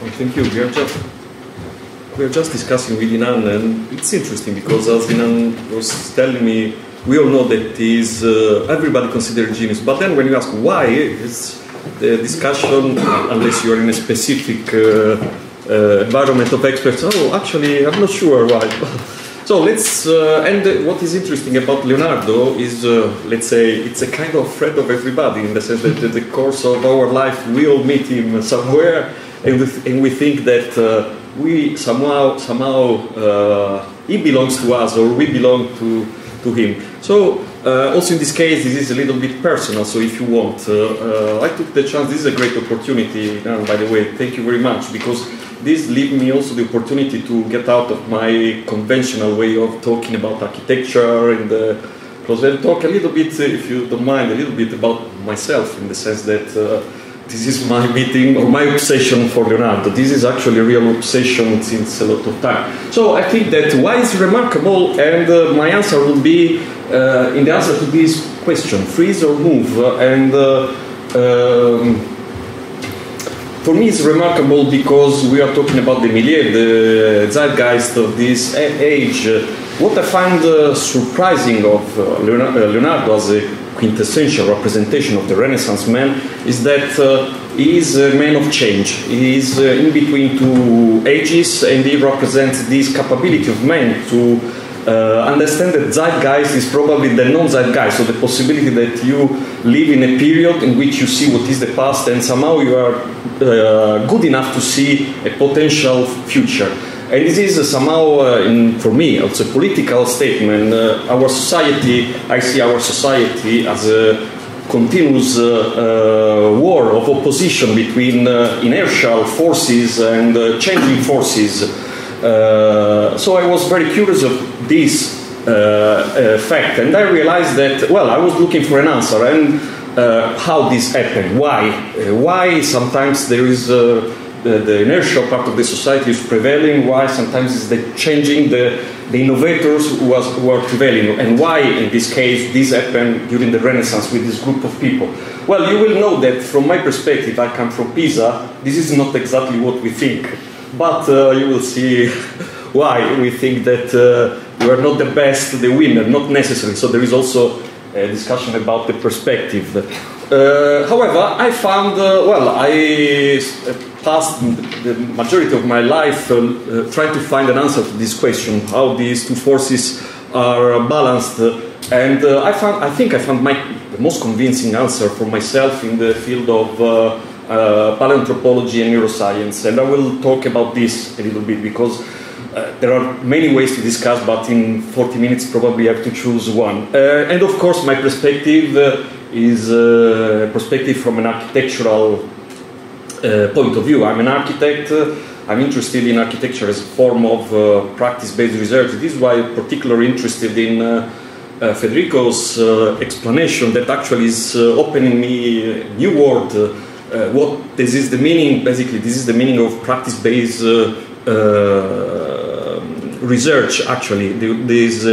Well, thank you. We are just we are just discussing with Inan, and it's interesting because as Inan was telling me, we all know that he's uh, everybody considered genius. But then when you ask why, it's the discussion, unless you are in a specific uh, uh, environment of experts. Oh, actually, I'm not sure why. So let's, uh, and what is interesting about Leonardo is, uh, let's say, it's a kind of friend of everybody in the sense that in the course of our life we all meet him somewhere and we, and we think that uh, we somehow, somehow uh, he belongs to us or we belong to, to him. So uh, also in this case, this is a little bit personal, so if you want, uh, I took the chance, this is a great opportunity, and by the way, thank you very much, because this leaves me also the opportunity to get out of my conventional way of talking about architecture and uh, because I'll talk a little bit, uh, if you don't mind, a little bit about myself in the sense that uh, this is my meeting or my obsession for Leonardo. This is actually a real obsession since a lot of time. So I think that why is remarkable, and uh, my answer will be uh, in the answer to this question: freeze or move, and. Uh, um, for me, it's remarkable because we are talking about the milieu, the zeitgeist of this age. What I find uh, surprising of uh, Leonardo as a quintessential representation of the Renaissance man is that uh, he is a man of change. He is uh, in between two ages and he represents this capability of man to uh, understand that zeitgeist is probably the non-zeitgeist, so the possibility that you live in a period in which you see what is the past and somehow you are uh, good enough to see a potential future. And this is uh, somehow, uh, in, for me, it's a political statement. Uh, our society, I see our society as a continuous uh, war of opposition between inertial forces and changing forces. Uh, so I was very curious of this uh, uh, fact, and I realized that, well, I was looking for an answer, and how this happened, why, why sometimes there is the, the, inertial part of the society is prevailing, why sometimes is the changing the, the innovators who, was, who are prevailing, and why in this case this happened during the Renaissance with this group of people. Well, you will know that from my perspective, I come from Pisa, this is not exactly what we think. But uh, you will see why we think that uh, we are not the best, the winner, not necessarily. So there is also a discussion about the perspective. Uh, however, I found, uh, well, I passed the majority of my life uh, uh, trying to find an answer to this question, how these two forces are balanced. And I found, I think I found my the most convincing answer for myself in the field of uh, paleoanthropology and neuroscience. And I will talk about this a little bit because uh, there are many ways to discuss, but in 40 minutes probably I have to choose one. Uh, and of course, my perspective uh, is a perspective from an architectural uh, point of view. I'm an architect. I'm interested in architecture as a form of uh, practice-based research. This is why I'm particularly interested in uh, Federico's explanation that actually is opening me a new world uh, what this is the meaning basically this is the meaning of practice-based uh, uh, research actually this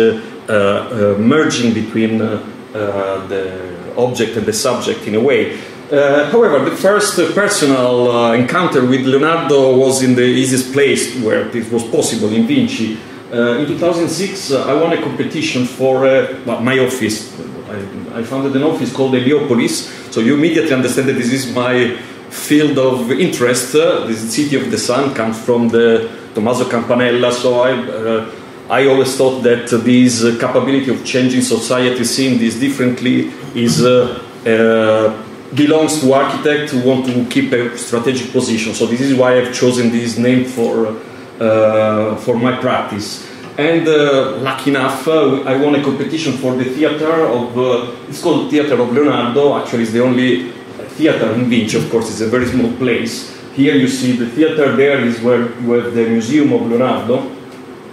merging between the object and the subject in a way uh, however, the first uh, personal uh, encounter with Leonardo was in the easiest place where this was possible in Vinci. in 2006, I won a competition for my office. I, I, founded an office called Heliopolis, so you immediately understand that this is my field of interest. Uh, this City of the Sun comes from the Tommaso Campanella. So I, uh, I always thought that this uh, capability of changing society, seeing this differently, is uh, uh, belongs to architects who want to keep a strategic position. So this is why I've chosen this name for uh, for my practice. And uh, lucky enough, uh, I won a competition for the theater of, uh, it's called Theater of Leonardo, actually it's the only theater in Vinci, of course, it's a very small place. Here you see the theater there is where you have the Museum of Leonardo,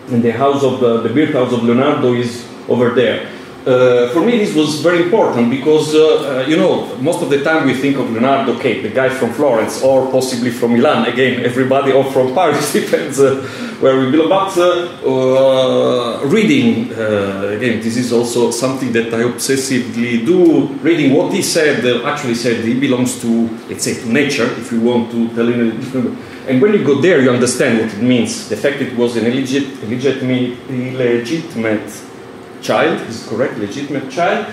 and the house of the, the birth house of Leonardo is over there. Uh, for me, this was very important because, uh, uh, you know, most of the time we think of Leonardo, okay, the guy from Florence or possibly from Milan. Again, everybody, or from Paris, depends uh, where we belong. But uh, reading, again, this is also something that I obsessively do. Reading what he said, actually said he belongs to, let's say, to nature, if you want to tell in a different way. and when you go there, you understand what it means. The fact it was an illegit- illegitimate, illegitimate child, is correct, legitimate child,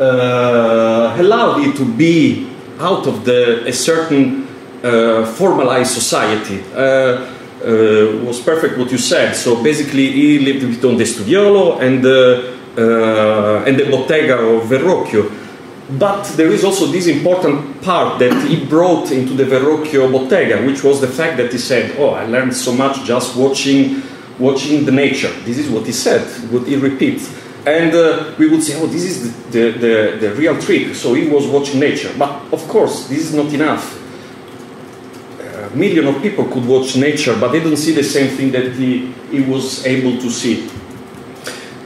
uh, allowed it to be out of the, a certain uh, formalized society. Uh, uh was perfect what you said. So basically, he lived with De Studiolo and, uh, uh, and the Bottega of Verrocchio. But there is also this important part that he brought into the Verrocchio Bottega, which was the fact that he said, "Oh, I learned so much just watching, watching the nature." This is what he said. What he repeats and uh, we would say, oh, this is the, the, the, real trick. So he was watching nature. But of course, this is not enough. A million of people could watch nature, but they don't see the same thing that he, he was able to see.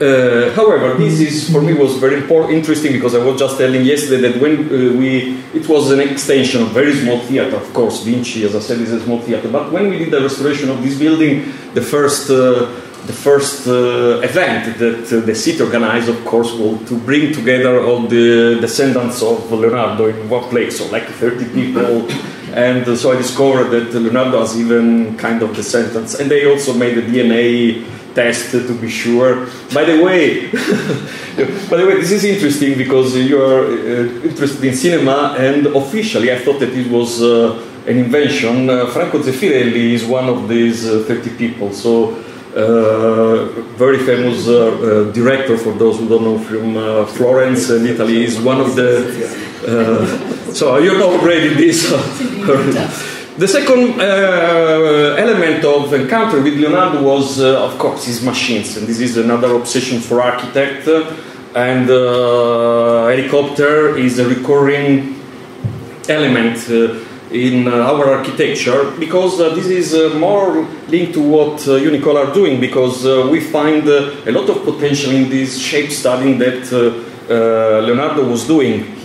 Uh, however, this is for me was very important, interesting because I was just telling yesterday that when uh, we, it was an extension of very small theater, of course, Vinci, as I said, is a small theater. But when we did the restoration of this building, the first uh, the first uh, event that uh, the city organized, of course, was to bring together all the descendants of Leonardo in one place, so like 30 people. And uh, so I discovered that Leonardo has even kind of descendants. And they also made a DNA test to be sure. By the way, by the way, this is interesting because you are uh, interested in cinema, and officially I thought that it was uh, an invention. Uh, Franco Zeffirelli is one of these 30 people. So uh, very famous uh, uh, director for those who don't know from Florence in Italy. Is one of the so you know already this the second uh, element of encounter with Leonardo was, uh, of course, his machines, and this is another obsession for architect. And uh, helicopter is a recurring element in uh, our architecture because uh, this is uh, more linked to what Unicol are doing because we find a lot of potential in this shape studying that Leonardo was doing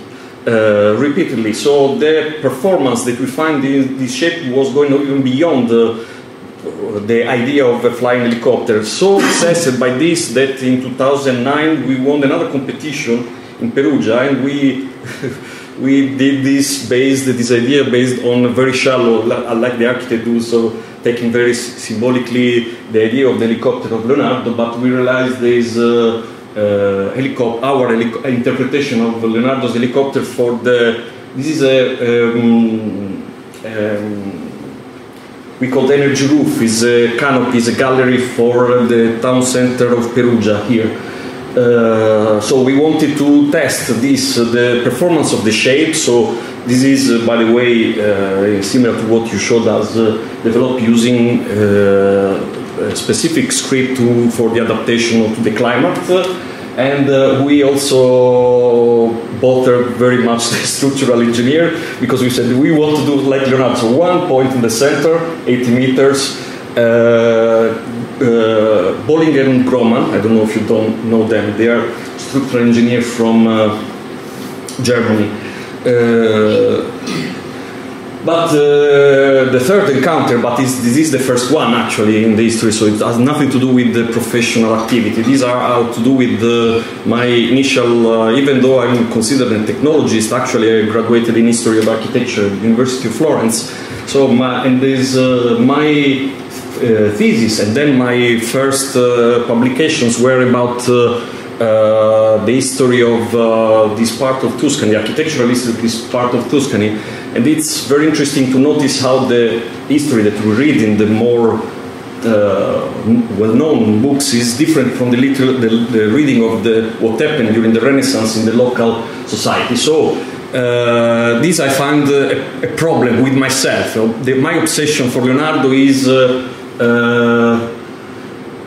uh, repeatedly. So the performance that we find in this shape was going even beyond the, the idea of a flying helicopter. So obsessed by this that in 2009 we won another competition in Perugia and we we did this based, this idea based on very shallow, like the architect do, so taking very symbolically the idea of the helicopter of Leonardo, but we realized there is uh, uh, helicopter, our helico interpretation of Leonardo's helicopter for the, this is a, um, um, we call energy roof, is a canopy, is a gallery for the town center of Perugia here. Uh, so we wanted to test this, uh, the performance of the shape. So this is, uh, by the way, uh, similar to what you showed us, uh, developed using a specific script to, for the adaptation to the climate. And we also bothered very much the structural engineer because we said we want to do like Leonardo. So one point in the center, 80 meters, uh, Bollinger and Grohmann, I don't know if you don't know them, they are structural engineers from uh, Germany. Uh, but uh, the third encounter, but this is the first one actually in the history, so it has nothing to do with the professional activity. These are all to do with the, my initial, uh, even though I'm considered a technologist, actually I graduated in history of architecture at the University of Florence. So my, and there's uh, my uh, thesis, and then my first uh, publications were about uh, the history of this part of Tuscany, the architectural history of this part of Tuscany. And it's very interesting to notice how the history that we read in the more uh, well-known books is different from the, little, the, the, reading of the, what happened during the Renaissance in the local society. So uh, this I find a, a, problem with myself. The, my obsession for Leonardo is uh, uh,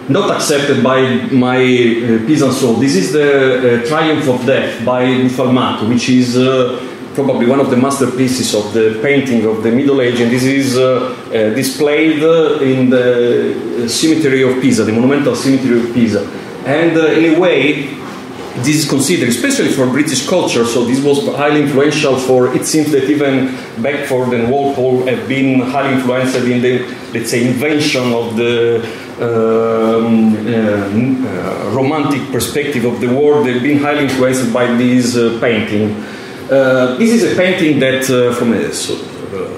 not accepted by my uh, Pisan soul. This is the uh, Triumph of Death by Buffalmacco, which is uh, probably one of the masterpieces of the painting of the Middle Age, and this is uh, uh, displayed in the cemetery of Pisa, the monumental cemetery of Pisa. And in a way, this is considered, especially for British culture, so this was highly influential for, it seems that even Beckford and Walpole have been highly influenced in the, let's say, invention of the um, uh, uh, romantic perspective of the world. They've been highly influenced by this uh, painting. Uh, this is a painting that, from a so,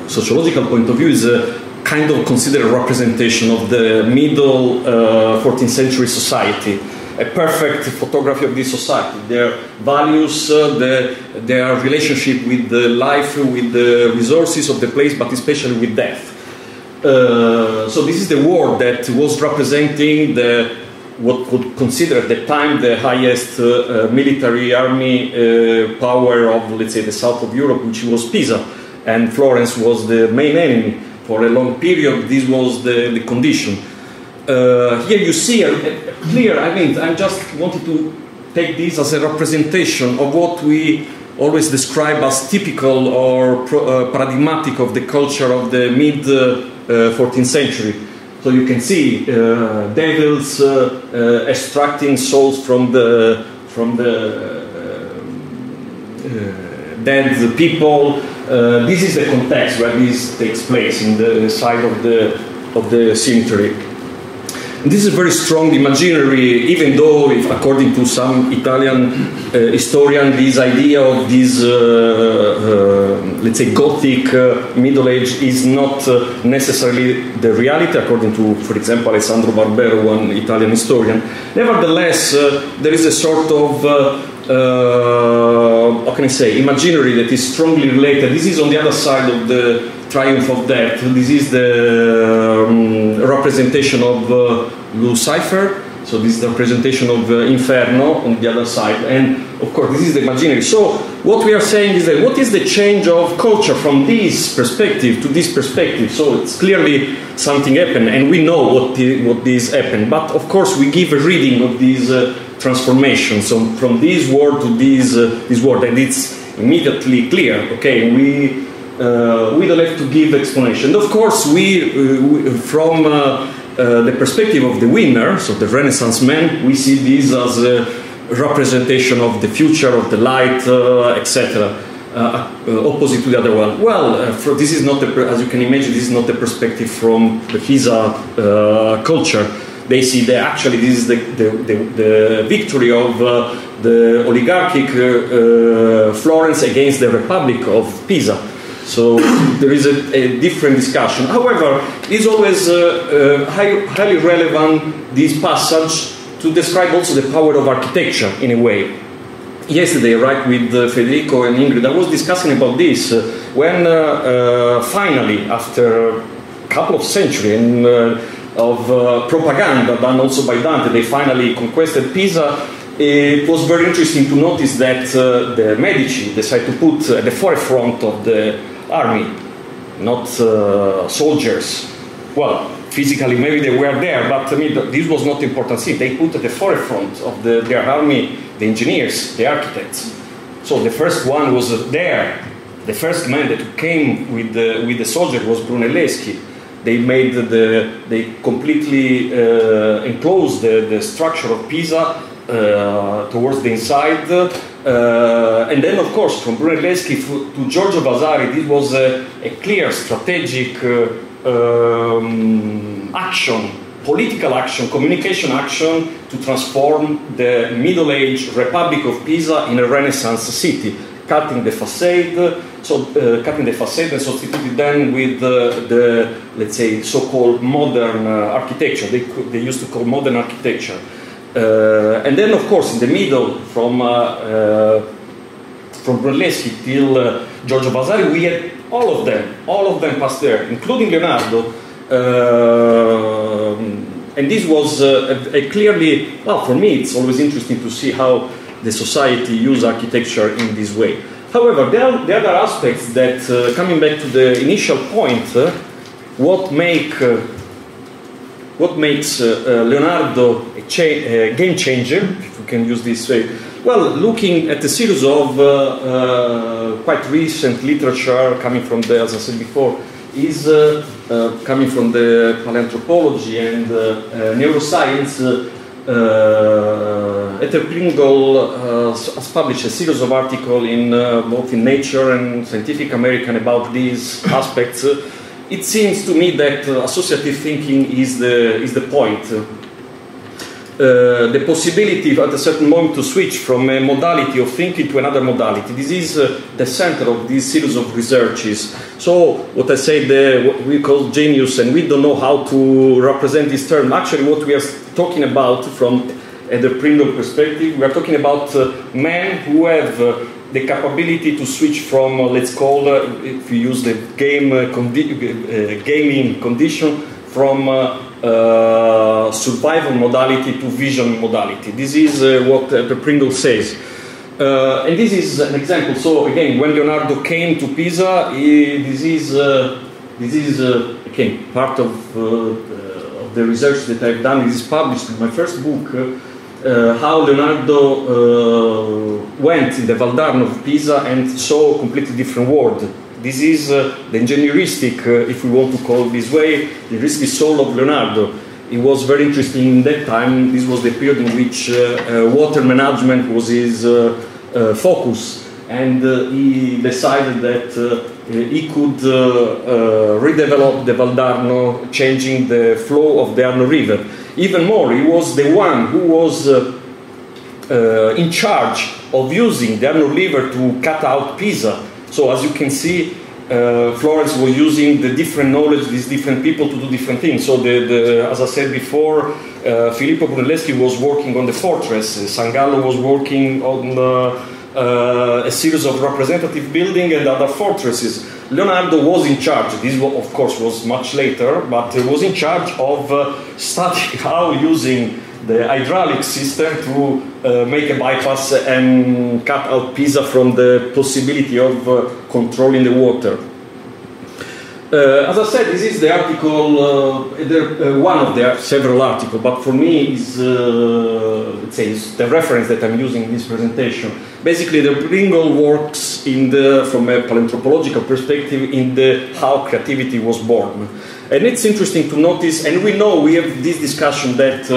sociological point of view, is a kind of considered representation of the middle 14th century society a perfect photography of this society, their values, uh, the, their relationship with the life, with the resources of the place, but especially with death. Uh, so this is the war that was representing the what could consider at the time the highest uh, uh military army uh, power of, let's say, the south of Europe, which was Pisa, and Florence was the main enemy for a long period. This was the, the condition uh, here you see a, a clear, I mean, I just wanted to take this as a representation of what we always describe as typical or pro, paradigmatic of the culture of the mid 14th uh, century. So you can see uh, devils uh, extracting souls from the from the dead people. this is the context where this takes place in the side of the of the cemetery. This is very strong imaginary, even though, if, according to some Italian uh, historian, this idea of this, uh, uh, let's say, Gothic uh, Middle Age is not uh, necessarily the reality, according to, for example, Alessandro Barbero, one Italian historian. Nevertheless, uh, there is a sort of how can I say, imaginary that is strongly related. This is on the other side of the triumph of death. This is the um, representation of uh, Lucifer. So this is the representation of uh, Inferno on the other side, and of course this is the imaginary. So what we are saying is that what is the change of culture from this perspective to this perspective? So it's clearly something happened, and we know what the, what this happened. But of course we give a reading of this uh, transformation. So from this world to this uh, this world, and it's immediately clear. Okay, we uh, we don't have to give explanation. Of course, we, uh, we from uh, the perspective of the winner, so the Renaissance man, we see this as a representation of the future, of the light, etc. Uh, uh, opposite to the other one. Well, uh, for, this is not, the, as you can imagine, this is not the perspective from the Pisa culture. They see that actually this is the, the, the, the victory of the oligarchic Florence against the Republic of Pisa. So there is a, a, different discussion. However, it's always uh, uh, high, highly relevant, this passage, to describe also the power of architecture in a way. Yesterday, right, with uh, Federico and Ingrid, I was discussing about this uh, when uh, uh, finally, after a couple of centuries and, of propaganda done also by Dante, they finally conquered Pisa it was very interesting to notice that uh, the Medici decided to put at the forefront of the army, not uh, soldiers. Well, physically maybe they were there, but I mean, this was not important thing. They put at the forefront of the, their army the engineers, the architects. So the first one was there. The first man that came with the, with the soldier was Brunelleschi. They made the, they completely uh, enclosed the, the structure of Pisa uh, towards the inside. Uh, and then, of course, from Brunelleschi to Giorgio Vasari, this was a, a clear strategic uh, um, action, political action, communication action to transform the Middle Age Republic of Pisa in a Renaissance city, cutting the facade, so uh, cutting the facade and substituting them with uh, the, let's say, so-called modern uh, architecture. They, they used to call modern architecture. Uh, and then, of course, in the middle, from uh, uh, from Brunelleschi till Giorgio Vasari, we had all of them. All of them passed there, including Leonardo. and this was a, a clearly, well, for me, it's always interesting to see how the society use architecture in this way. However, there are, there are aspects that, uh, coming back to the initial point, uh, what make uh, what makes uh, uh, Leonardo a, cha- a, game changer, if we can use this way? Well, looking at a series of uh, quite recent literature coming from the, as I said before, is coming from the paleoanthropology and neuroscience. Uh, Heather Pringle uh, has published a series of articles in uh, both in Nature and Scientific American about these aspects. it seems to me that uh, associative thinking is the, is the point. Uh, the possibility at a certain moment to switch from a modality of thinking to another modality. This is uh, the center of this series of researches. So, what I say, the, what we call genius, and we don't know how to represent this term. Actually, what we are talking about from uh, the Pringle perspective, we are talking about uh, men who have uh, the capability to switch from, let's call, if we use the game condi gaming condition, from uh, survival modality to vision modality. This is uh, what uh, Pringle says. Uh, and this is an example. So again, when Leonardo came to Pisa, he, this is this is again part of, of the research that I've done. This is published in my first book. Uh, how Leonardo uh, went in the Valdarno of Pisa and saw a completely different world. This is uh, the engineeristic, uh, if we want to call it this way, the risky soul of Leonardo. It was very interesting in that time. This was the period in which uh, uh water management was his uh, uh, focus, and he decided that he could redevelop the Valdarno, changing the flow of the Arno River. Even more, he was the one who was uh, in charge of using the Arno River to cut out Pisa so as you can see, uh, Florence was using the different knowledge, these different people to do different things. So the, the as I said before, uh, Filippo Brunelleschi was working on the fortress, uh, Sangallo was working on uh, a series of representative building and other fortresses. Leonardo was in charge, this of course was much later, but he was in charge of uh, studying how using the hydraulic system to uh, make a bypass and cut out Pisa from the possibility of uh, controlling the water. Uh, as I said, this is the article, uh, the, uh, one of the several articles, but for me is, uh, let's say, the reference that I'm using in this presentation. Basically, the Pringle works in the, from a paleoanthropological perspective in the how creativity was born. And it's interesting to notice, and we know we have this discussion that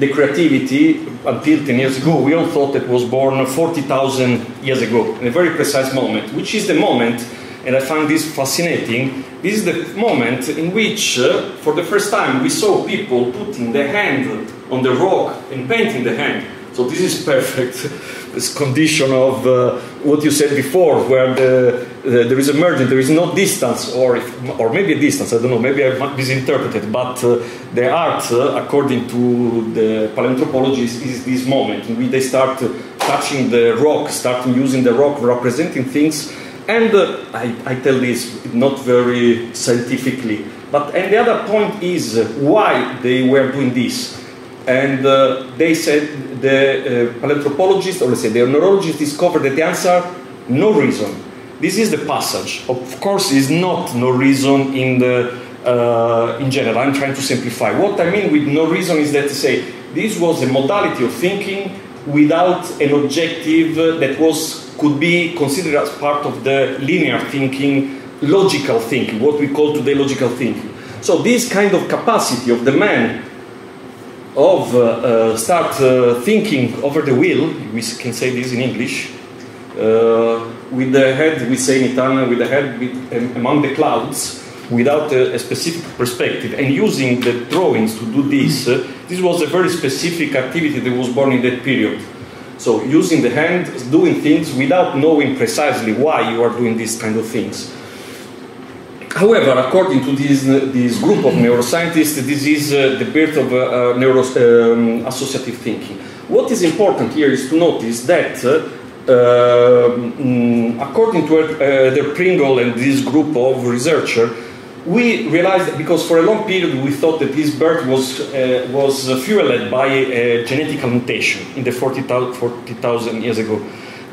the creativity until 10 years ago, we all thought it was born 40,000 years ago, in a very precise moment, which is the moment, and I find this fascinating, this is the moment in which, uh, for the first time, we saw people putting the hand on the rock and painting the hand. So this is perfect. this condition of uh, what you said before, where the, there is a merging, there is no distance, or if, or maybe a distance. I don't know. Maybe I misinterpreted. But uh, the art, uh, according to the paleoanthropologists, is this moment in which they start touching the rock, starting using the rock, representing things. And uh, I, I tell this not very scientifically. But and the other point is why they were doing this and uh, they said the uh, paleoanthropologist, or let's say the neurologist, discovered that the answer no reason. This is the passage. Of course, is not no reason in the uh, in general. I'm trying to simplify. What I mean with no reason is that to say this was a modality of thinking without an objective that was could be considered as part of the linear thinking, logical thinking, what we call today logical thinking. So this kind of capacity of the man of uh, uh, start uh, thinking over the wheel, we can say this in English, with the head, we say in Italian, with the head with, among the clouds, without a, a, specific perspective, and using the drawings to do this, this was a very specific activity that was born in that period. So using the hand, doing things without knowing precisely why you are doing these kind of things. However, according to this, this group of neuroscientists, this is uh, the birth of uh, uh, neuro, um, associative thinking. What is important here is to notice that, um, according to uh, the Pringle and this group of researchers, we realized that because for a long period we thought that this birth was, uh, was fueled by a genetic mutation in the 40,000 40, years ago.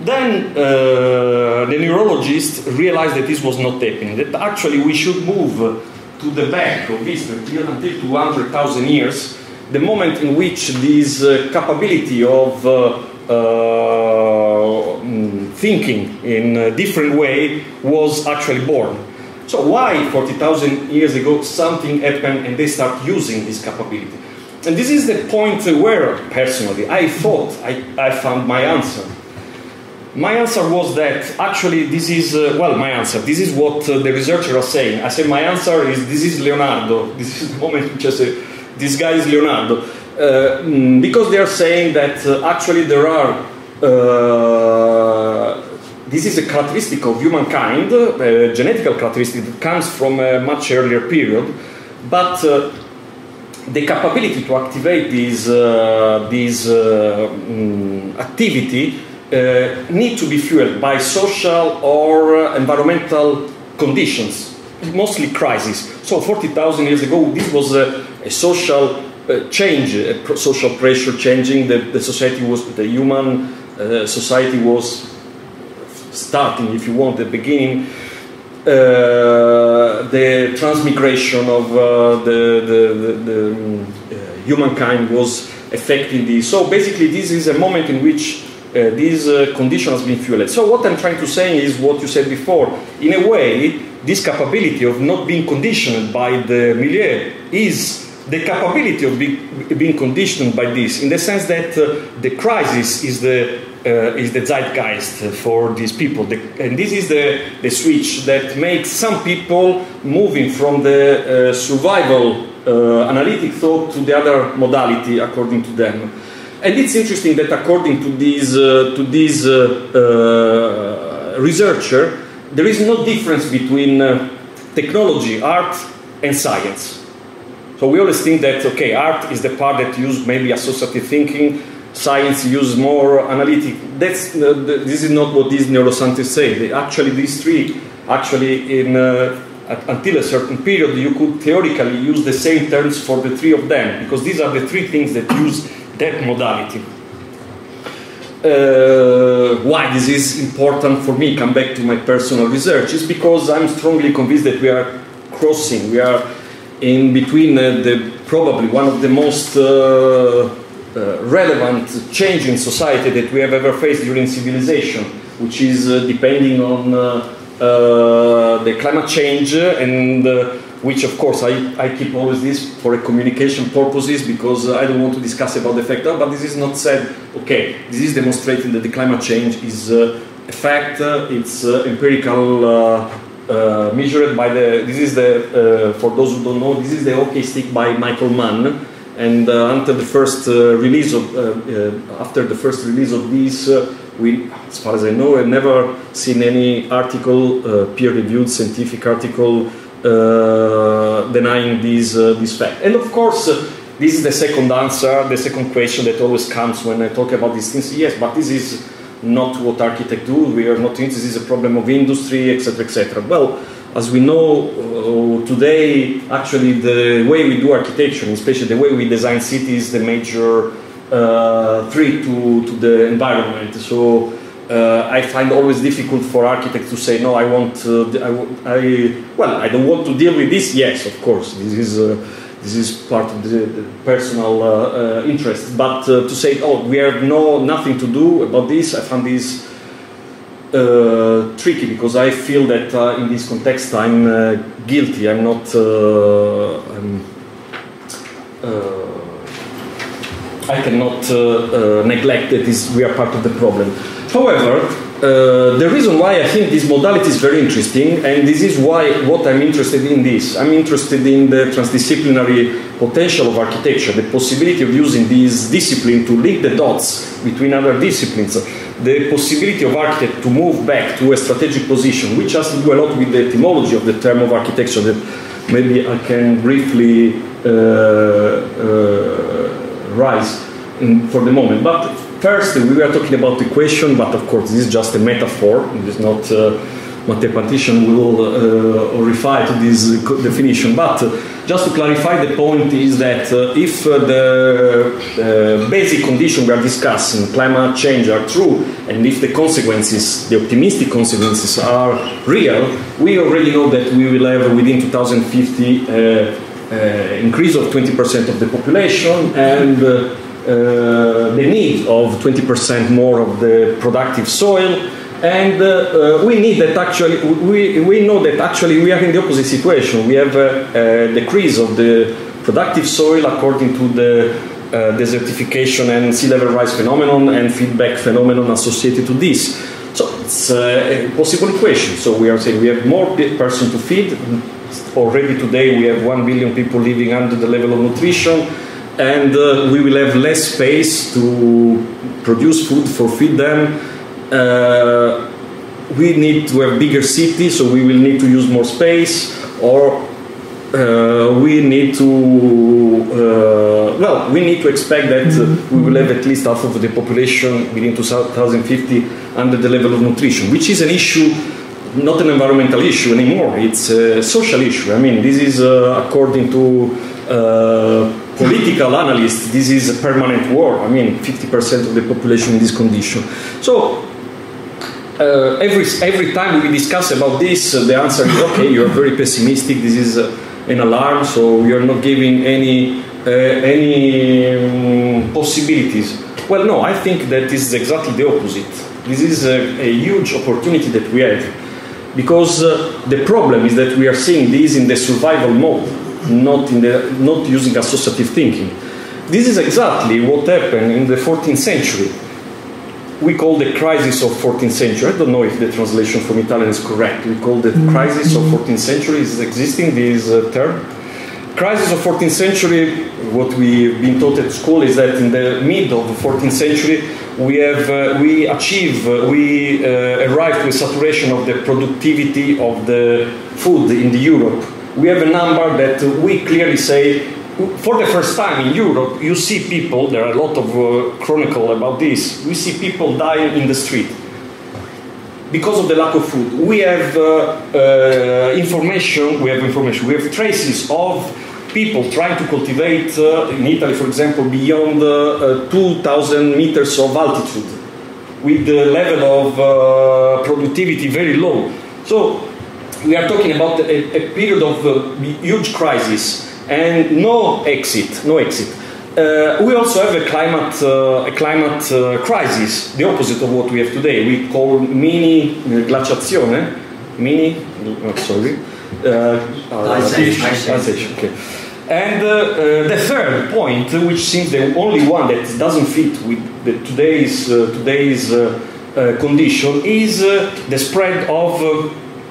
Then uh, the neurologist realized that this was not happening, that actually we should move to the back of history until 200,000 years, the moment in which this uh, capability of uh, uh thinking in a different way was actually born. So why 40,000 years ago something happened and they start using this capability? and this is the point where, personally, I thought I, I found my answer. My answer was that actually this is, uh, well, my answer, this is what uh, the researcher was saying. I said my answer is this is Leonardo. This is the moment which I say, this guy is Leonardo. Uh, mm, because they are saying that uh, actually there are, uh, this is a characteristic of humankind, a genetical characteristic that comes from a much earlier period, but uh, the capability to activate this, uh, this uh, mm, activity need to be fueled by social or environmental conditions, mostly crisis. So 40,000 years ago, this was a, a social uh, change, pr- social pressure changing. The, the society was, the human uh, society was starting, if you want, the beginning. Uh, the transmigration of uh, the, the, the, um, uh, humankind was affecting this. So basically, this is a moment in which uh, this uh, condition has been fueled. So what I'm trying to say is what you said before. In a way, this capability of not being conditioned by the milieu is the capability of be, being conditioned by this, in the sense that uh, the crisis is the uh, is the zeitgeist for these people, the, and this is the, the switch that makes some people moving from the uh, survival uh, analytic thought to the other modality, according to them. And it's interesting that according to this uh, to this uh, researcher, there is no difference between technology, art, and science. So we always think that okay, art is the part that uses maybe associative thinking, science uses more analytic. That's uh, this is not what these neuroscientists say. They, actually, these three actually in uh, at, until a certain period you could theoretically use the same terms for the three of them because these are the three things that use that modality. Uh, why this is important for me, come back to my personal research, is because I'm strongly convinced that we are crossing, we are in between uh, the probably one of the most uh, uh, relevant change in society that we have ever faced during civilization, which is uh, depending on uh, uh, the climate change and which of course I, I keep always this for a communication purposes because I don't want to discuss about the fact, but this is not said, okay, this is demonstrating that the climate change is a fact, it's empirical uh, measured by the, this is the, uh, for those who don't know, this is the hockey stick by Michael Mann. And uh, until the first uh, release of, uh, uh, after the first release of this, we, as far as I know, have never seen any article, peer-reviewed scientific article, denying this, this fact. And of course, this is the second answer, the second question that always comes when I talk about these things. Yes, but this is not what architects do. We are not this is a problem of industry, etc., etc. Well, as we know uh, today, actually the way we do architecture, especially the way we design cities, the major uh, threat to, to the environment. So uh, I find always difficult for architects to say no. I want. Uh, I, I, well, I don't want to deal with this. Yes, of course, this is uh, this is part of the, the personal uh, uh, interest. But uh, to say, oh, we have no nothing to do about this, I find this uh, tricky because I feel that uh, in this context I'm uh, guilty. I'm not. I'm, I cannot neglect that is, we are part of the problem. However, uh, the reason why I think this modality is very interesting, and this is why what I'm interested in this. I'm interested in the transdisciplinary potential of architecture, the possibility of using this discipline to link the dots between other disciplines, the possibility of architect to move back to a strategic position, which has to do a lot with the etymology of the term of architecture that maybe I can briefly uh, uh, rise in, for the moment. But First, we were talking about the equation, but of course this is just a metaphor. It is not uh, mathematician will uh, refer to this definition. But uh, just to clarify, the point is that uh, if uh, the uh, basic condition we are discussing, climate change, are true, and if the consequences, the optimistic consequences, are real, we already know that we will have within 2050 increase of 20% of the population and uh, the need of 20% more of the productive soil and uh, uh, we need that actually we, we know that actually we are in the opposite situation we have a, a decrease of the productive soil according to the uh, desertification and sea level rise phenomenon and feedback phenomenon associated to this. So it's a possible equation. So we are saying we have more person to feed. Already today we have one billion people living under the level of nutrition, and uh, we will have less space to produce food for feed them. Uh, we need to have bigger cities, so we will need to use more space, or uh, we need to uh, well we need to expect that uh, we will have at least half of the population within 2050 under the level of nutrition which is an issue not an environmental issue anymore. It's a social issue. I mean this is uh, according to uh, political analysts this is a permanent war i mean 50% of the population in this condition so uh, every every time we discuss about this, uh, the answer is okay. You are very pessimistic. This is uh, an alarm, so you are not giving any uh, any um, possibilities. Well, no, I think that is exactly the opposite. This is a, a huge opportunity that we have, because uh, the problem is that we are seeing this in the survival mode, not in the not using associative thinking. This is exactly what happened in the 14th century we call the crisis of 14th century. I don't know if the translation from Italian is correct. We call the mm-hmm. crisis of 14th century is existing this uh, term. Crisis of 14th century. What we've been taught at school is that in the mid of the 14th century we have uh, we achieve uh, we uh, arrive to a saturation of the productivity of the food in the Europe. We have a number that we clearly say for the first time in Europe, you see people, there are a lot of uh, chronicle about this, we see people dying in the street because of the lack of food. We have uh, uh, information, we have information, we have traces of people trying to cultivate uh, in Italy, for example, beyond uh, uh, 2,000 meters of altitude with the level of productivity very low. So we are talking about a, a period of huge crisis and no exit, no exit. Uh, we also have a climate, uh, a climate uh, crisis, the opposite of what we have today. We call mini glaciazione, mini, oh, sorry, ice age. Okay. And uh, uh, the third point, which seems the only one that doesn't fit with the, today's, uh, today's condition, is the spread of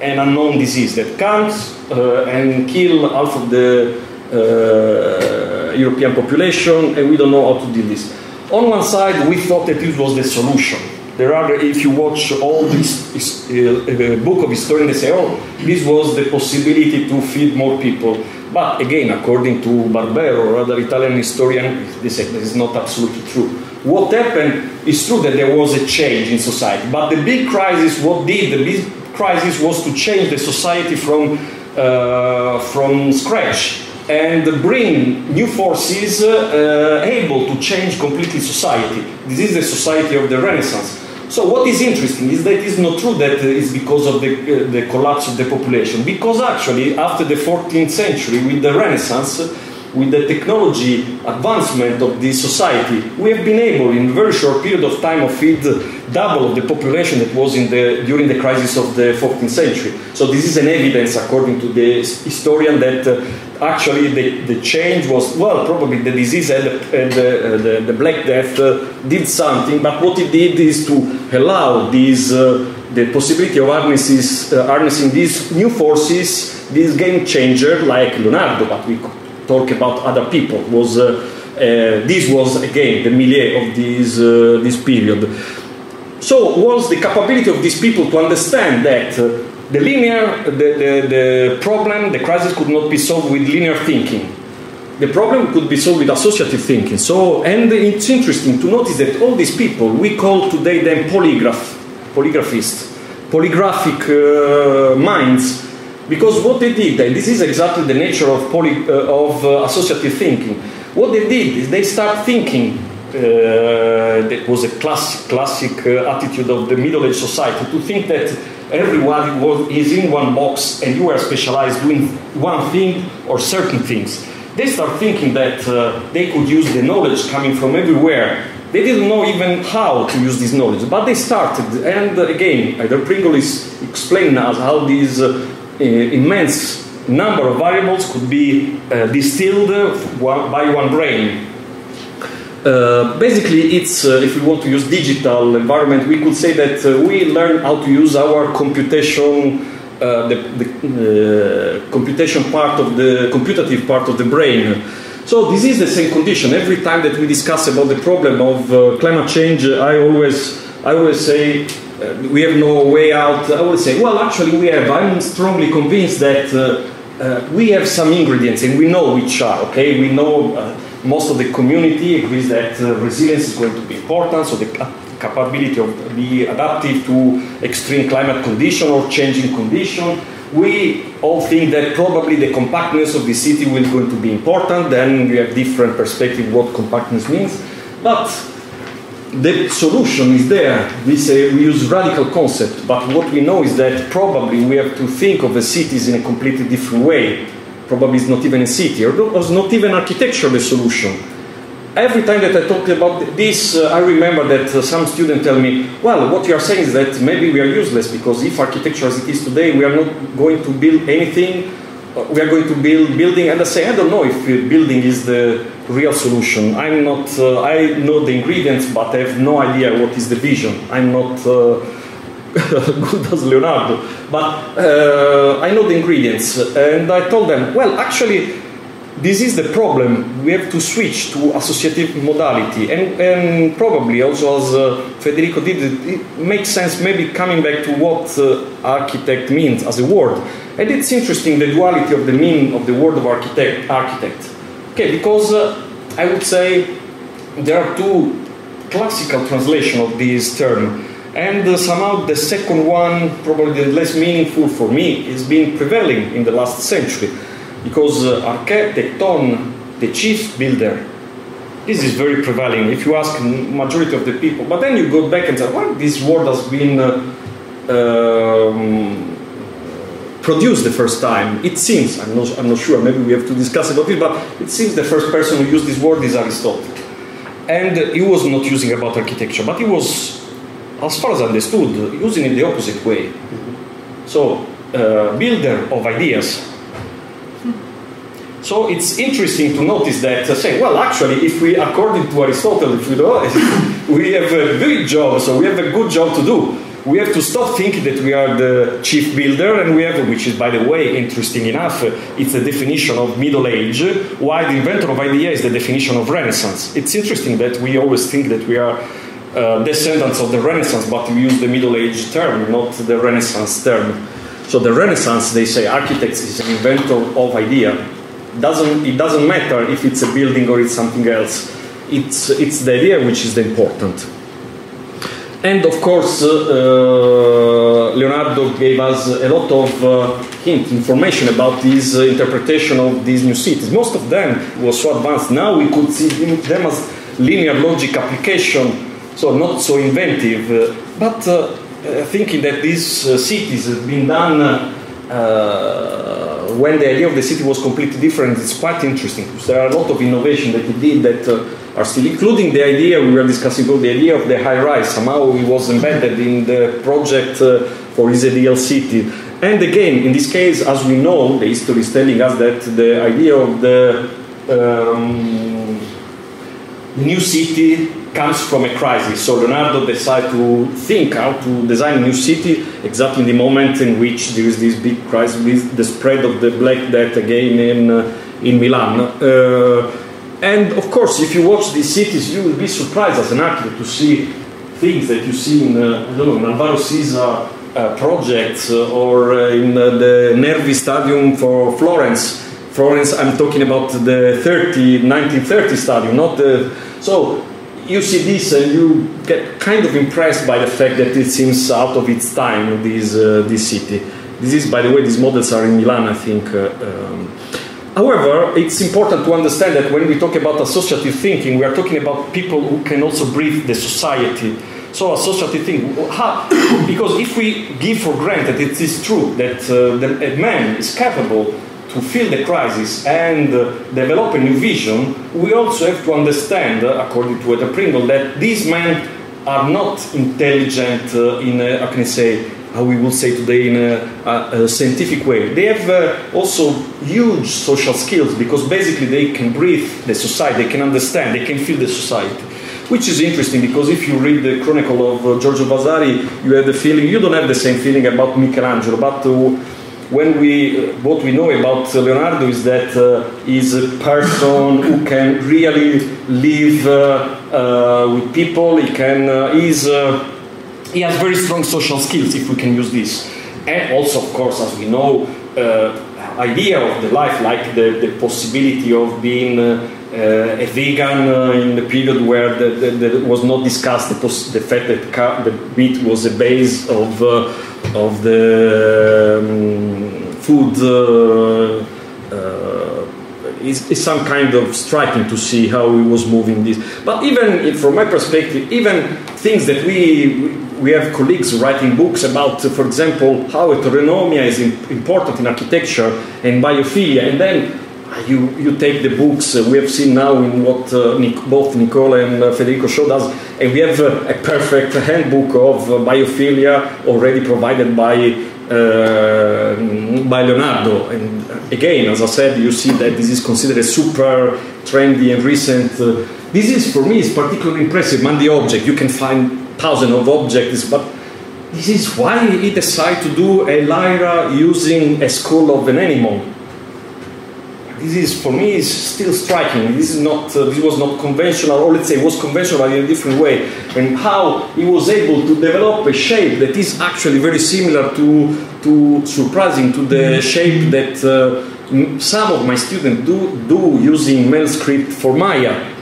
an unknown disease that comes and kill half of the uh, European population, and we don't know how to deal this. On one side, we thought that this was the solution. There are, if you watch all this uh, uh, book of historians, they say, oh, this was the possibility to feed more people. But again, according to Barbero or other Italian historian, they this is not absolutely true. What happened is true that there was a change in society, but the big crisis, what did the big crisis was to change the society from uh, from scratch and bring new forces uh, able to change completely society. This is the society of the Renaissance. So what is interesting is that it's not true that it's because of the, uh, the collapse of the population, because actually after the 14th century with the Renaissance, with the technology advancement of this society, we have been able in a very short period of time to feed double of the population that was in the, during the crisis of the 14th century. So this is an evidence, according to the historian, that uh, actually the, the change was, well, probably the disease and the, and the, uh, the, the Black Death uh, did something, but what it did is to allow these uh, the possibility of harnesses, uh, harnessing these new forces, this game changer like Leonardo, but we talk about other people. Was uh, uh, this was again the milieu of this uh, this period. So was the capability of these people to understand that the linear, the, the, the problem, the crisis could not be solved with linear thinking the problem could be solved with associative thinking. So, and it's interesting to notice that all these people, we call today them polygraph, polygraphists, polygraphic uh, minds, because what they did, and this is exactly the nature of, poly, uh, of uh, associative thinking, what they did is they start thinking, uh, that was a classic, classic uh, attitude of the Middle Age society, to think that everyone was, is in one box and you are specialized doing one thing or certain things. They start thinking that uh, they could use the knowledge coming from everywhere they didn't know even how to use this knowledge, but they started. And uh, again, Heather Pringle is explaining us how these uh, immense number of variables could be uh, distilled by one brain. Uh, basically, it's uh, if we want to use digital environment, we could say that uh, we learn how to use our computation, uh, the, the uh, computation part of the computative part of the brain. So this is the same condition. Every time that we discuss about the problem of climate change, I always I always say we have no way out. I would say, well, actually, we have. I'm strongly convinced that uh, we have some ingredients and we know which are, okay? We know uh, most of the community agrees that uh, resilience is going to be important, so the capability of be adaptive to extreme climate condition or changing condition. We all think that probably the compactness of the city will going to be important, then we have different perspective what compactness means. But the solution is there. We say we use radical concept, but what we know is that probably we have to think of the cities in a completely different way. Probably it's not even a city, or it's not even architecture the solution. Every time that I talk about this, uh, I remember that uh, some students tell me, well, what you are saying is that maybe we are useless because if architecture as it is today, we are not going to build anything we are going to build building and I say I don't know if building is the real solution. I'm not uh, I know the ingredients but I have no idea what is the vision. I'm not uh, good as Leonardo. But uh, I know the ingredients and I told them well actually this is the problem we have to switch to associative modality and, and probably also as uh, Federico did it, it makes sense maybe coming back to what uh, architect means as a word and it's interesting the duality of the meaning of the word of architect. architect. Okay, because uh, I would say there are two classical translation of this term, and uh, somehow the second one, probably the less meaningful for me, is being prevailing in the last century, because uh, architecton, the chief builder, this is very prevailing. If you ask majority of the people, but then you go back and say, well, this word has been uh, um, produced the first time. It seems, I'm not, I'm not sure, maybe we have to discuss about it, but it seems the first person who used this word is Aristotle. And he was not using about architecture, but he was, as far as I understood, using it the opposite way. So, uh, builder of ideas. So it's interesting to notice that uh, saying, well, actually, if we, according to Aristotle, if we do, we have a big job, so we have a good job to do we have to stop thinking that we are the chief builder, and we have, which is, by the way, interesting enough, it's the definition of Middle Age, Why the inventor of idea is the definition of Renaissance. It's interesting that we always think that we are uh, descendants of the Renaissance, but we use the Middle Age term, not the Renaissance term. So the Renaissance, they say, architects is an inventor of idea. Doesn't, it doesn't matter if it's a building or it's something else. It's, it's the idea which is the important. And of course, uh, uh, Leonardo gave us a lot of uh, hint, information about this uh, interpretation of these new cities. Most of them was so advanced. Now we could see them as linear logic application, so not so inventive. Uh, but uh, thinking that these cities have been done when the idea of the city was completely different, it's quite interesting. Because there are a lot of innovation that he did that are still including the idea we were discussing about the idea of the high rise. Somehow it was embedded in the project uh, for his ideal city. And again, in this case, as we know, the history is telling us that the idea of the um, new city comes from a crisis. So Leonardo decided to think how to design a new city exactly in the moment in which there is this big crisis the spread of the Black Death again in, uh, in Milan. Uh, and of course, if you watch these cities, you will be surprised as an architect to see things that you see in, uh, I don't know, Alvaro Siza uh, projects uh, or uh, in the Nervi Stadium for Florence. Florence, I'm talking about the 30, 1930 stadium, not the. So you see this and you get kind of impressed by the fact that it seems out of its time, this, uh, this city. This is, by the way, these models are in Milan, I think. Um, However, it's important to understand that when we talk about associative thinking, we are talking about people who can also breathe the society. So associative thinking, how, because if we give for granted it is true that uh, the, a man is capable to feel the crisis and uh, develop a new vision, we also have to understand, uh, according to Heather Pringle, that these men are not intelligent uh, in, a, how can I say, how we would say today in a, a, a scientific way. They have uh, also huge social skills because basically they can breathe the society, they can understand, they can feel the society. Which is interesting because if you read the Chronicle of uh, Giorgio Vasari, you have the feeling, you don't have the same feeling about Michelangelo, but uh, when we, what we know about Leonardo is that uh, he's a person who can really live uh, uh, with people, he can, uh, he's, he has very strong social skills, if we can use this. And also, of course, as we know, idea of the life, like the, the possibility of being uh, a vegan uh, in the period where the, the, the was not discussed the, the fact that car, the meat was a base of uh, of the um, food is, is, some kind of striking to see how he was moving this. But even from my perspective, even things that we we have colleagues writing books about, for example, how heteronomia is important in architecture and biophilia, and then you, you take the books uh, we have seen now in what uh, both Nicola and uh, Federico showed us, and we have uh, a perfect handbook of uh, biophilia already provided by uh, by Leonardo. And again, as I said, you see that this is considered a super trendy and recent. this is for me is particularly impressive. Man, the object you can find thousands of objects, but this is why he decided to do a lyra using a skull of an animal this is for me is still striking. This is not uh, this was not conventional, or let's say it was conventional but in a different way, and how he was able to develop a shape that is actually very similar to to surprising to the shape that uh, some of my students do do using MEL script for Maya.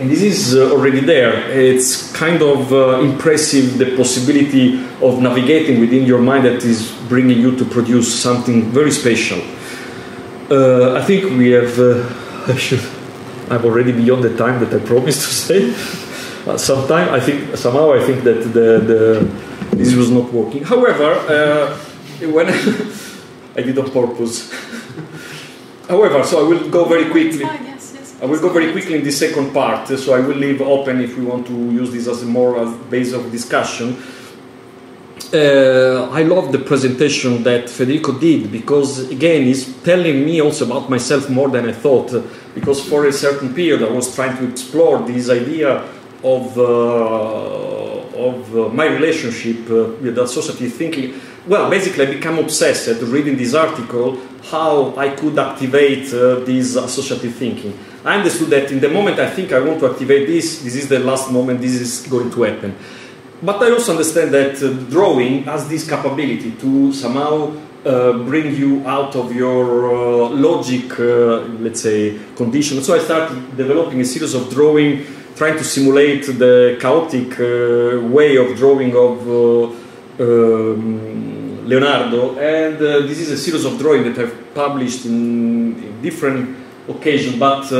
And this is uh, already there. It's kind of uh, impressive the possibility of navigating within your mind that is bringing you to produce something very special. Uh, I think we have. Uh, I should. I'm already beyond the time that I promised to say. Uh, sometime I think somehow I think that the, the this was not working. However, uh, when I did on purpose. However, so I will go very quickly. I will go very quickly in the second part, so I will leave open if we want to use this as a more as base of discussion uh, I love the presentation that Federico did because, again, he's telling me also about myself more than I thought. Because for a certain period, I was trying to explore this idea of, uh, of uh, my relationship uh, with associative thinking. Well, basically, I became obsessed at reading this article how I could activate uh, this associative thinking. I understood that in the moment I think I want to activate this, this is the last moment this is going to happen. But I also understand that uh, drawing has this capability to somehow uh, bring you out of your uh, logic, uh, let's say, condition. So I started developing a series of drawing, trying to simulate the chaotic uh, way of drawing of uh, um, Leonardo. And this is a series of drawing that I've published in, in different occasions. But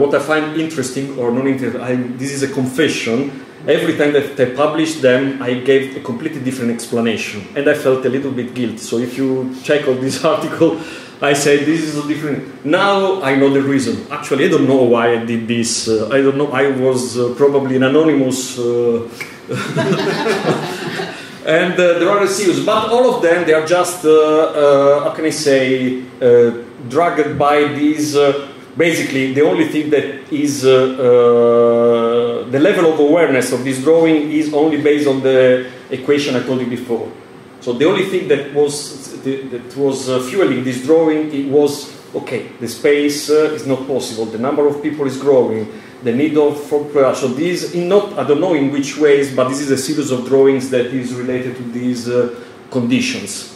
what I find interesting or non-interesting, this is a confession every time that I published them, I gave a completely different explanation, and I felt a little bit guilty. So if you check out this article, I said this is a different. Now I know the reason. Actually, I don't know why I did this. Uh, I don't know. I was uh, probably an anonymous. Uh, and uh, there are series, but all of them they are just uh, uh, how can I say dragged by these basically the only thing that is uh, uh, the level of awareness of this drawing is only based on the equation I told you before. So the only thing that was that was uh, fueling this drawing it was okay. The space uh, is not possible. The number of people is growing. The need of for so these in not I don't know in which ways, but this is a series of drawings that is related to these uh, conditions.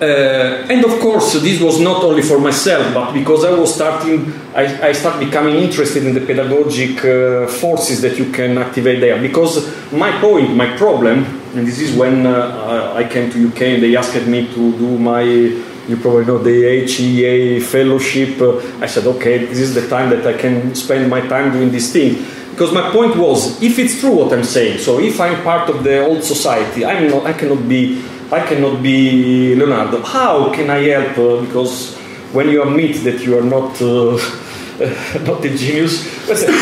Uh, and of course, this was not only for myself, but because I was starting, I, I started becoming interested in the pedagogic uh, forces that you can activate there. Because my point, my problem, and this is when uh, I came to UK and they asked me to do my, you probably know, the HEA fellowship. Uh, I said, okay, this is the time that I can spend my time doing this thing. Because my point was, if it's true what I'm saying, so if I'm part of the old society, I'm not, I cannot be I cannot be Leonardo. How can I help? Uh, because when you admit that you are not uh, not a genius.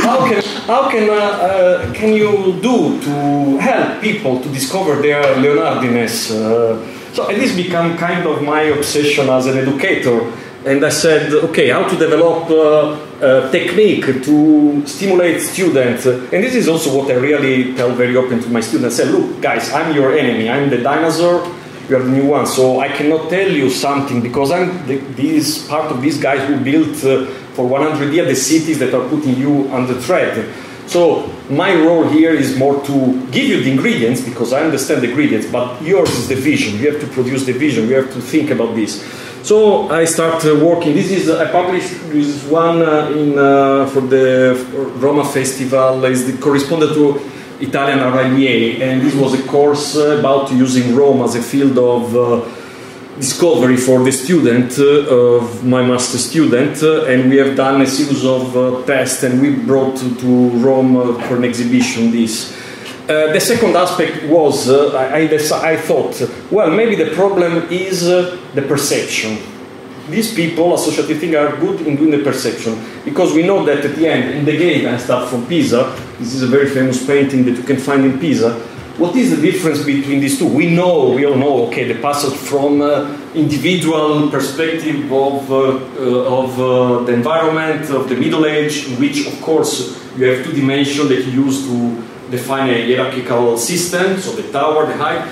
How can how can uh, uh, can you do to help people to discover their Leonardiness? Uh, so this become kind of my obsession as an educator. And I said, okay, how to develop uh, a technique to stimulate students. And this is also what I really tell very open to my students. I say, look, guys, I'm your enemy. I'm the dinosaur you are the new one. So I cannot tell you something because I'm the, this part of these guys who built uh, for 100 years the cities that are putting you under threat. So my role here is more to give you the ingredients because I understand the ingredients, but yours is the vision. You have to produce the vision. You have to think about this. So I start uh, working. This is I published this one uh, in uh, for the Roma Festival. Is the correspondent to Italian RIBA, and this was a course about using Rome as a field of uh, discovery for the student uh, of my master student, uh, and we have done a series of uh, tests, and we brought to, to Rome uh, for an exhibition this. Uh, the second aspect was I, I, I, thought, well, maybe the problem is the perception these people, associative thinking, are good in doing the perception because we know that at the end, in the game, and stuff from Pisa, this is a very famous painting that you can find in Pisa. What is the difference between these two? We know, we all know, okay, the passage from uh, individual perspective of, uh, uh, of uh, the environment, of the Middle Age, in which, of course, you have two dimensions that you use to define a hierarchical system, so the tower, the height,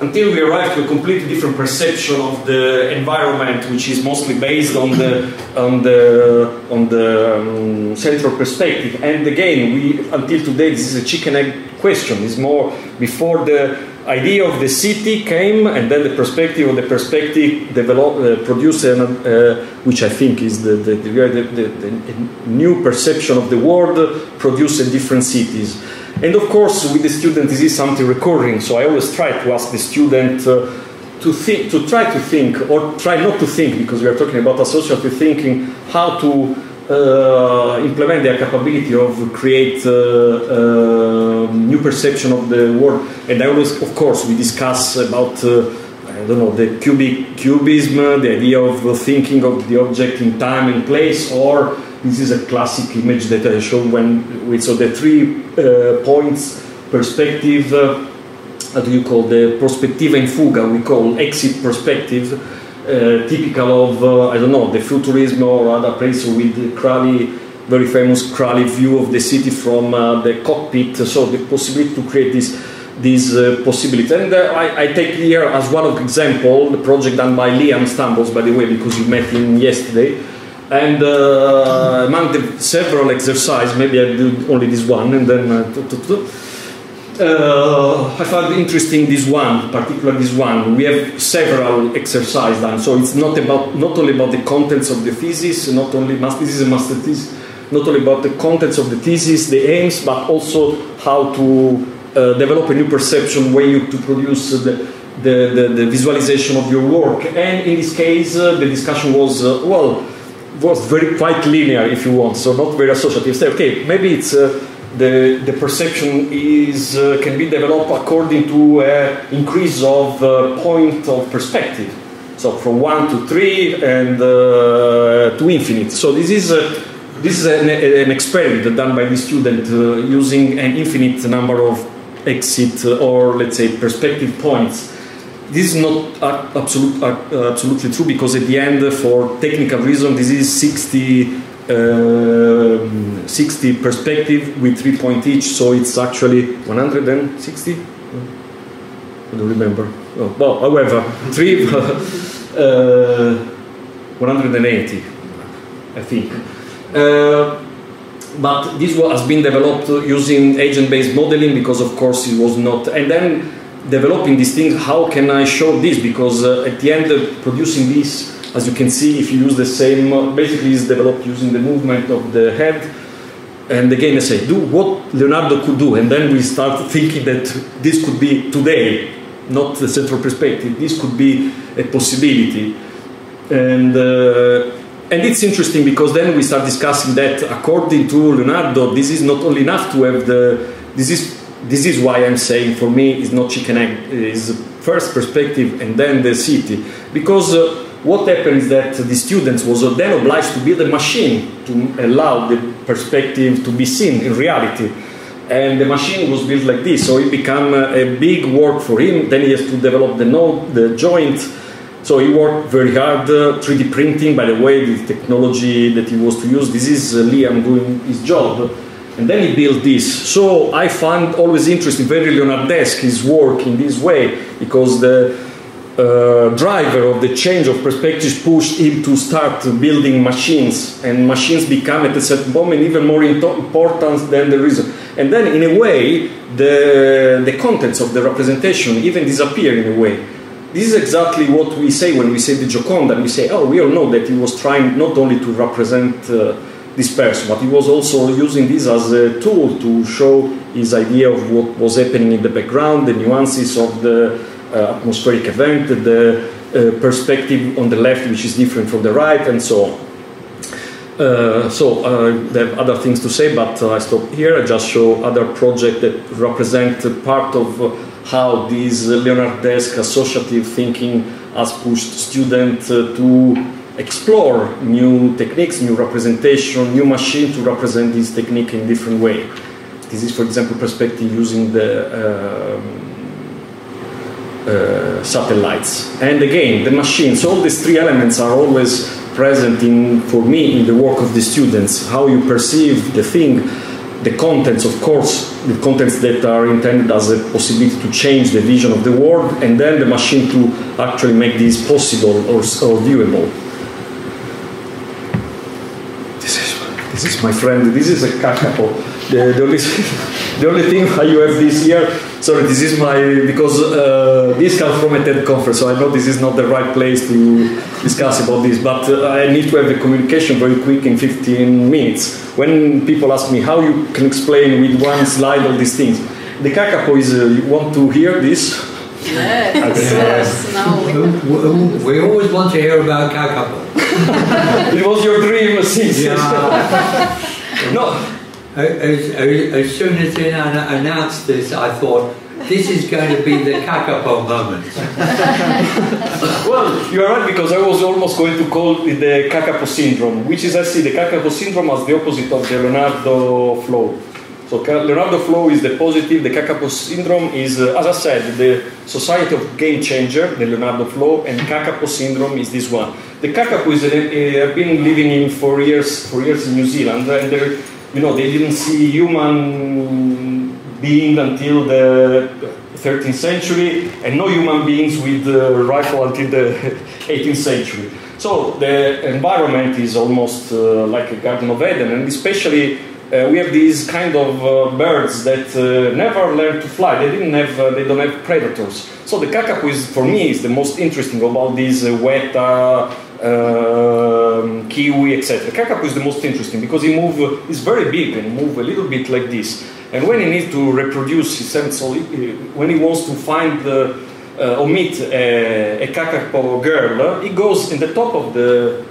until we arrive to a completely different perception of the environment, which is mostly based on the on the on the um, central perspective. And again, we until today this is a chicken egg question. It's more before the idea of the city came, and then the perspective of the perspective developed, uh, produced, an, uh, which I think is the the, the, the, the new perception of the world, produced different cities. And of course, with the student, this is something recurring. So I always try to ask the student uh, to think, to try to think, or try not to think, because we are talking about associative thinking, how to uh, implement their capability of create uh, uh, new perception of the world. And I always, of course, we discuss about. Uh, I don't know the cubic cubism, the idea of thinking of the object in time and place, or this is a classic image that I showed when we saw the three uh, points perspective. Uh, how do you call the prospettiva in fuga? We call exit perspective, uh, typical of uh, I don't know the futurism or other places with the Crali, very famous Crali view of the city from uh, the cockpit. So the possibility to create this this uh, possibility. And uh, I, I, take here as one of example the project done by Liam Stambles, by the way, because you met him yesterday. And uh, among the several exercises, maybe I do only this one, and then uh, uh, I found interesting this one, particularly this one. We have several exercises done, so it's not about not only about the contents of the thesis, not only this is a master thesis, not only about the contents of the thesis, the aims, but also how to uh, develop a new perception, way you to produce the, the, the, the, visualization of your work. And in this case, uh, the discussion was uh, well was very quite linear, if you want, so not very associative. Say, okay, maybe it's uh, the the perception is uh, can be developed according to uh, increase of uh, point of perspective. So from one to three and uh, to infinite. So this is this is an, an, experiment done by the student using an infinite number of exit or let's say perspective points this is not absolute, uh, absolutely true because at the end, for technical reason, this is 60, uh, 60 perspective with three point each, so it's actually 160. I don't remember. Oh, well, however, three, uh, 180, I think. Uh, but this has been developed using agent-based modeling because, of course, it was not. And then developing these things, how can I show this? Because uh, at the end, of producing this, as you can see, if you use the same, uh, basically is developed using the movement of the head. And again, I say, do what Leonardo could do. And then we start thinking that this could be today, not the central perspective. This could be a possibility. And, uh, and it's interesting because then we start discussing that according to Leonardo, this is not only enough to have the, this is this is why I'm saying for me it's not chicken egg, is first perspective and then the city. Because uh, what happened is that the students was then obliged to build a machine to allow the perspective to be seen in reality. And the machine was built like this, so it became a big work for him. Then he has to develop the node, the joint. So he worked very hard. Uh, 3D printing, by the way, the technology that he was to use. This is uh, Liam doing his job. And then he built this. So I find always interesting, very Leonardesque, his work in this way, because the uh, driver of the change of perspectives pushed him to start building machines, and machines become at a certain moment even more important than the reason. And then, in a way, the, the contents of the representation even disappear in a way. This is exactly what we say when we say the Gioconda. We say, oh, we all know that he was trying not only to represent uh, this person, but he was also using this as a tool to show his idea of what was happening in the background, the nuances of the uh, atmospheric event, the uh, perspective on the left, which is different from the right, and so on. Uh, so uh, there have other things to say, but uh, I stop here. I just show other projects that represent part of how this Leonardesque associative thinking has pushed students to explore new techniques, new representation, new machine to represent this technique in different way. This is, for example, perspective using the um, uh, satellites. And again, the machines, all these three elements are always present in, for me, in the work of the students. How you perceive the thing, the contents, of course, the contents that are intended as a possibility to change the vision of the world, and then the machine to actually make this possible or, or viewable. This is, this is my friend, this is a kakapo. The, the, only, the only thing you have this year sorry, this is my because uh, this comes from a TED conference, so I know this is not the right place to discuss about this. But uh, I need to have the communication very quick in 15 minutes. When people ask me how you can explain with one slide all these things, the kakapo is. Uh, you want to hear this? Yes, yes. Now we, we always want to hear about kakapo. it was your dream since. Yeah. no. As, as, soon as they announced this, I thought, this is going to be the Kakapo moment. well, you are right because I was almost going to call it the Kakapo syndrome, which is I see the Kakapo syndrome as the opposite of the Leonardo flow. So Leonardo flow is the positive, the Kakapo syndrome is, uh, as I said, the society of game changer, the Leonardo flow, and Kakapo syndrome is this one. The Kakapo is, uh, I've been living in for years, for years in New Zealand, and there you know, they didn't see human being until the 13th century, and no human beings with the rifle until the 18th century. So the environment is almost uh, like a Garden of Eden, and especially uh, we have these kind of uh, birds that uh, never learn to fly. They didn't have, uh, they don't have predators. So the kakapo is, for me, is the most interesting about these uh, weta, um, kiwi, etc. The kakapo is the most interesting because he move is very big and move a little bit like this. And when he needs to reproduce his so when he wants to find the, uh, or meet a, a kakapo girl, he goes in the top of the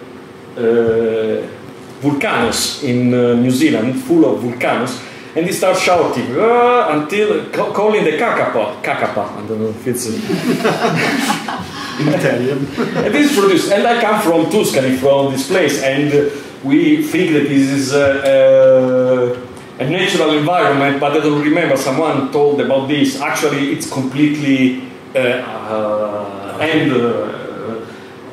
volcanoes in uh, New Zealand, full of volcanoes, and they start shouting uh, until calling the kakapo, kakapa. I don't know if it's. in Italian. and this is produced, and I come from Tuscany, from this place, and we think that this is a, a, a natural environment, but I don't remember someone told about this. Actually, it's completely uh, uh, and.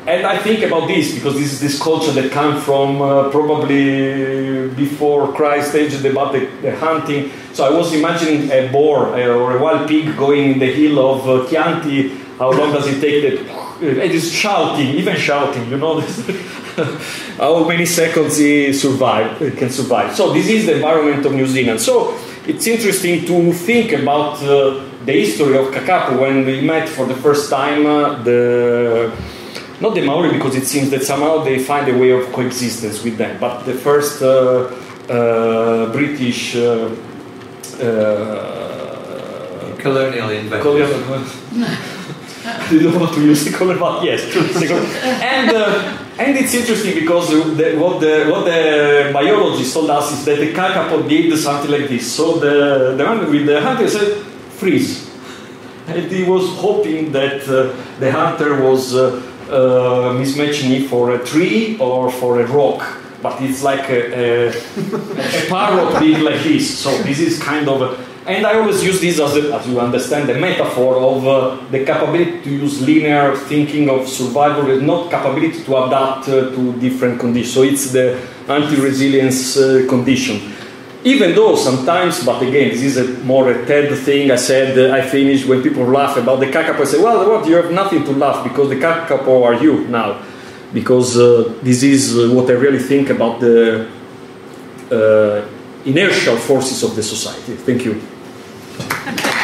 Uh, and I think about this because this is this culture that comes from uh, probably before Christ age about the, the, hunting. So I was imagining a boar uh, or a wild pig going in the hill of uh, Chianti how long does it take that? It is shouting, even shouting, you know, how many seconds he survive, can survive. So this is the environment of New Zealand. So it's interesting to think about uh, the history of Kakapo when we met for the first time uh, the not the Maori because it seems that somehow they find a way of coexistence with them, but the first uh, uh British uh, uh, colonial invaders. Colonial, you don't want to use the color, but yes, true. and uh, and it's interesting because the, what the what the biologist told us is that the kakapo did something like this. So the the man with the hunter said freeze, and he was hoping that uh, the hunter was. Uh, mismatching it for a tree or for a rock, but it's like a, a, a parrot being like this. So this is kind of, a, and I always use this as, a, as you understand, the metaphor of uh, the capability to use linear thinking of survival, and not capability to adapt uh, to different conditions. So it's the anti-resilience uh, condition even though sometimes, but again, this is a more a TED thing. I said uh, I finished when people laugh about the kakapo. I say, well, what? You have nothing to laugh because the kakapo are you now, because uh, this is uh, what I really think about the uh, inertial forces of the society. Thank you.